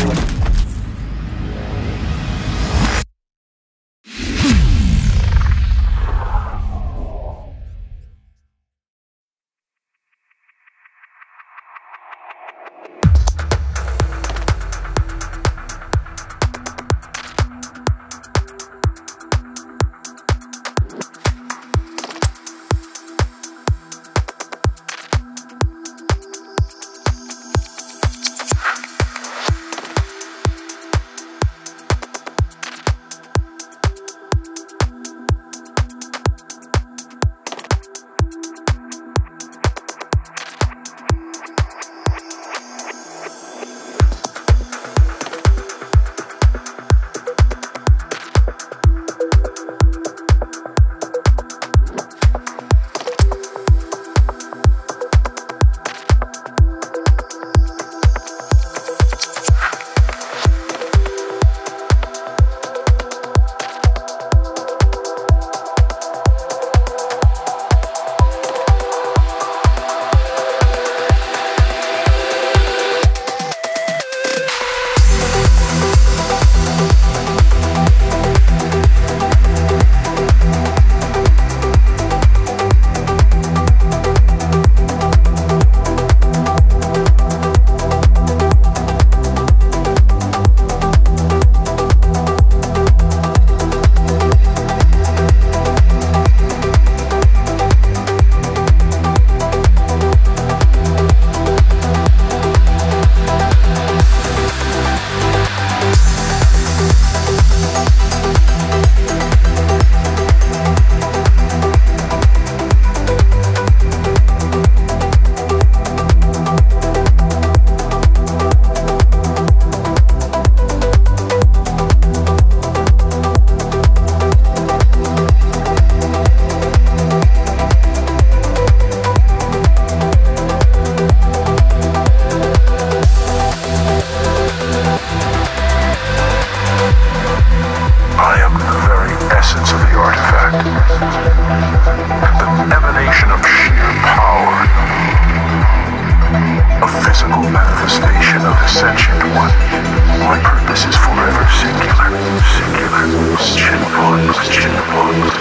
I physical manifestation of the sentient one. My purpose is forever singular. Singular. Question upon question upon